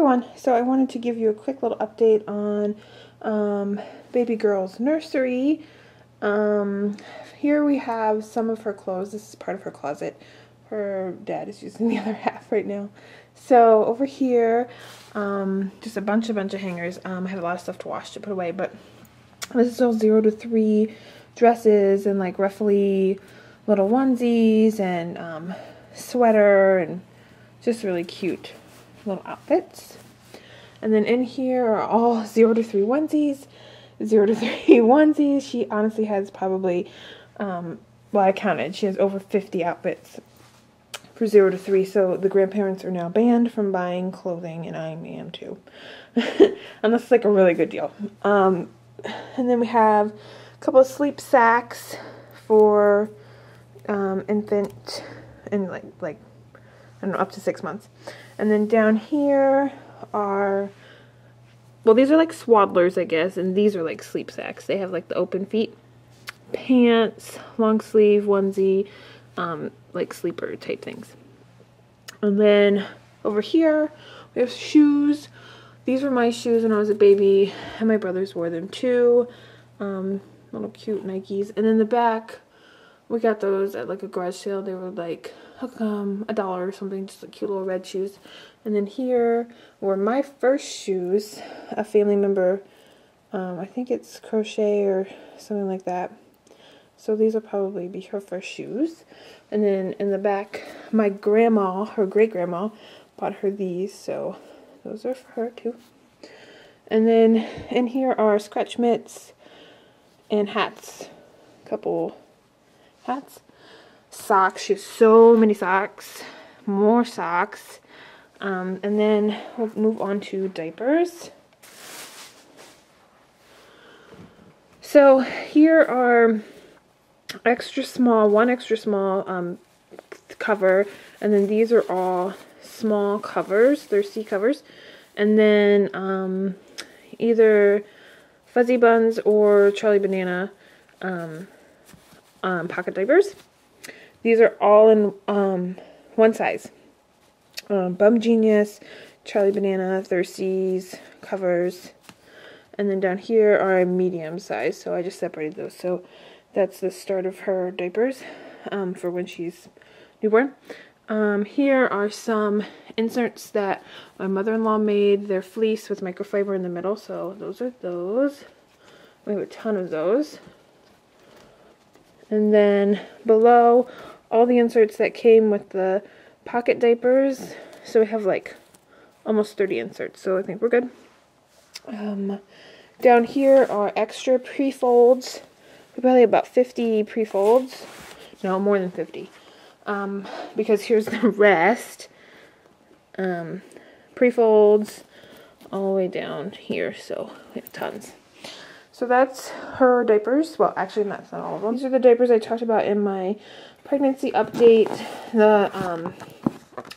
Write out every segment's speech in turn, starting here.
everyone, so I wanted to give you a quick little update on um, baby girl's nursery. Um, here we have some of her clothes. This is part of her closet. Her dad is using the other half right now. So over here, um, just a bunch, a bunch of hangers. Um, I have a lot of stuff to wash to put away, but this is all zero to three dresses and like roughly little onesies and um, sweater and just really cute little outfits. And then in here are all zero to three onesies, zero to three onesies. She honestly has probably, um, well, I counted, she has over 50 outfits for zero to three. So the grandparents are now banned from buying clothing, and I am too. Unless it's like a really good deal. Um, and then we have a couple of sleep sacks for um, infant and like like I don't know up to six months. And then down here are well these are like swaddlers I guess, and these are like sleep sacks. They have like the open feet, pants, long sleeve onesie, um, like sleeper type things. And then over here we have shoes. These were my shoes when I was a baby, and my brothers wore them too. Um, little cute Nikes. And in the back, we got those at like a garage sale. They were like um, a dollar or something, just like cute little red shoes. And then here were my first shoes. A family member, um, I think it's crochet or something like that. So these will probably be her first shoes. And then in the back, my grandma, her great grandma, bought her these. So those are for her too. And then in here are scratch mitts and hats. A couple hats. Socks. She has so many socks. More socks. Um, and then we'll move on to diapers. So here are extra small, one extra small um, cover, and then these are all small covers. They're C covers. And then um, either FuzziBunz or Charlie Banana um, um, pocket diapers. These are all in um, one size. Um, bumGenius, Charlie Banana, Thirsties, covers. And then down here are medium size, so I just separated those. So that's the start of her diapers um, for when she's newborn. Um, here are some inserts that my mother-in-law made. They're fleece with microfiber in the middle, so those are those. We have a ton of those. And then below, all the inserts that came with the pocket diapers. So we have like almost 30 inserts, so I think we're good. Um, down here are extra pre-folds. Probably about 50 pre-folds. No, more than 50 um, because here's the rest. Um, pre-folds all the way down here, so we have tons. So that's her diapers. Well, actually, that's not all of them. These are the diapers I talked about in my pregnancy update. The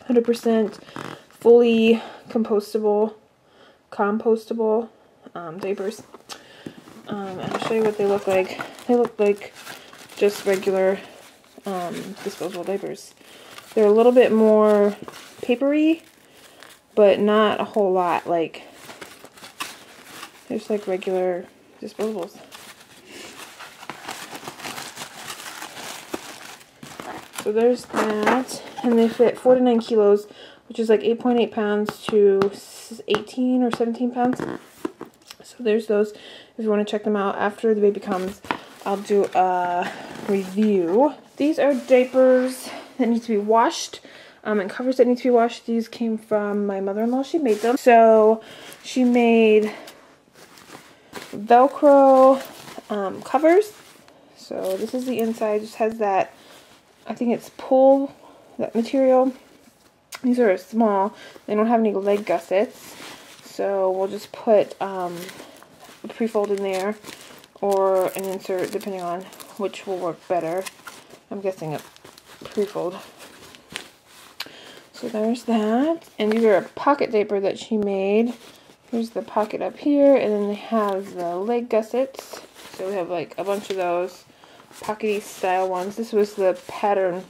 100% um, fully compostable, compostable um, diapers. Um, I'll show you what they look like. They look like just regular um, disposable diapers. They're a little bit more papery, but not a whole lot. Like, there's like regular disposables. So there's that. And they fit 49 kilos, which is like 8.8 .8 pounds to 18 or 17 pounds. So there's those. If you want to check them out after the baby comes, I'll do a review. These are diapers that need to be washed um, and covers that need to be washed. These came from my mother-in-law. She made them. So she made Velcro um, covers. So this is the inside. Just has that, I think it's PUL, that material. These are small. They don't have any leg gussets. So we'll just put um, a pre-fold in there or an insert depending on which will work better. I'm guessing a pre-fold. So there's that. And these are a pocket diaper that she made. Here's the pocket up here, and then they have the leg gussets. So we have like a bunch of those pockety style ones. This was the pattern.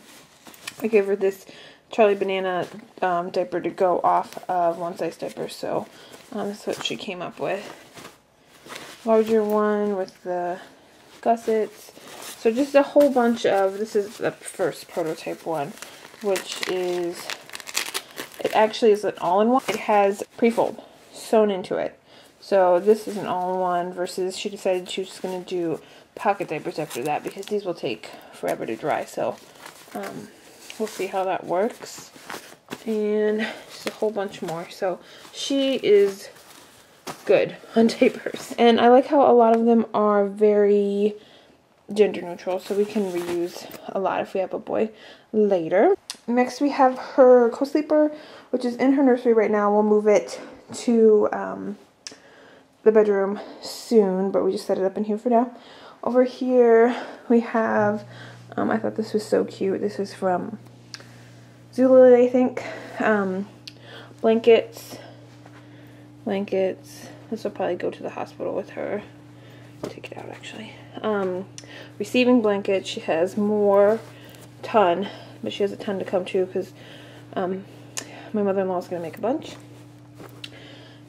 I gave her this Charlie Banana um, diaper to go off of one size diaper. So um, that's what she came up with. Larger one with the gussets. So just a whole bunch of, this is the first prototype one, which is, it actually is an all-in-one. It has pre-fold sewn into it. So this is an all-in-one versus she decided she was just going to do pocket diapers after that because these will take forever to dry. So um, we'll see how that works. And just a whole bunch more. So she is good on diapers. And I like how a lot of them are very gender neutral so we can reuse a lot if we have a boy later. Next we have her co-sleeper which is in her nursery right now. We'll move it to um, the bedroom soon but we just set it up in here for now. Over here we have, um, I thought this was so cute. This is from Zulily I think. Um, blankets, blankets. This will probably go to the hospital with her. Take it out actually. Um, receiving blanket. She has more ton, but she has a ton to come too because um, my mother-in-law is going to make a bunch.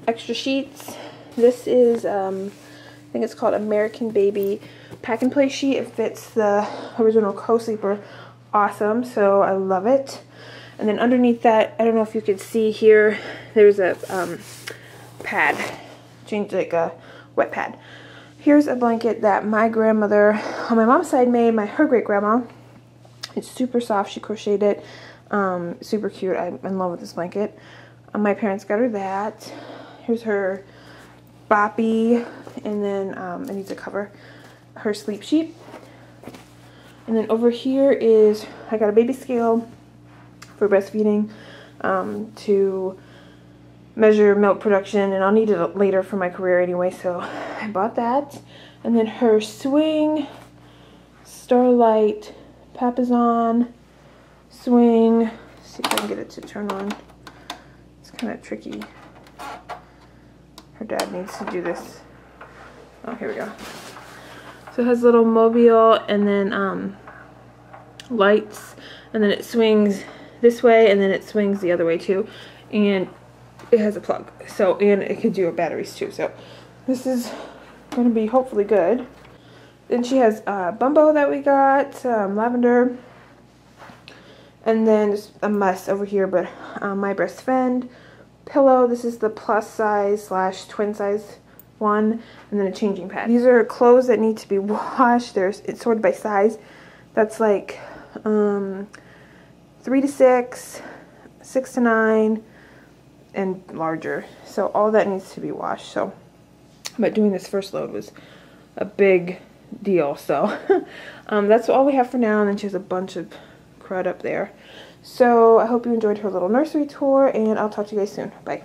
Extra sheets. This is, um, I think it's called American Baby Pack and Play sheet. It fits the original co-sleeper. Awesome. So I love it. And then underneath that, I don't know if you can see here, there's a um, pad, change like a wet pad. Here's a blanket that my grandmother on my mom's side made, my her great grandma. It's super soft. She crocheted it. Um, super cute. I'm in love with this blanket. Um, my parents got her that. Here's her boppy, and then um, it needs a cover. Her sleep sheet. And then over here is I got a baby scale for breastfeeding um, to measure milk production and I'll need it later for my career anyway so I bought that and then her swing starlight papasan swing Let's see if I can get it to turn on it's kind of tricky her dad needs to do this oh here we go so it has a little mobile and then um, lights and then it swings this way and then it swings the other way too and it has a plug. So, and it can do batteries too. So, this is going to be hopefully good. Then she has uh, Bumbo that we got, um, lavender, and then a mess over here, but um, my breast friend pillow. This is the plus size slash twin size one, and then a changing pad. These are clothes that need to be washed. There's it's sorted by size. That's like um, three to six, six to nine, and larger. So all that needs to be washed. So, but doing this first load was a big deal. So um, that's all we have for now. And then she has a bunch of crud up there. So I hope you enjoyed her little nursery tour and I'll talk to you guys soon. Bye.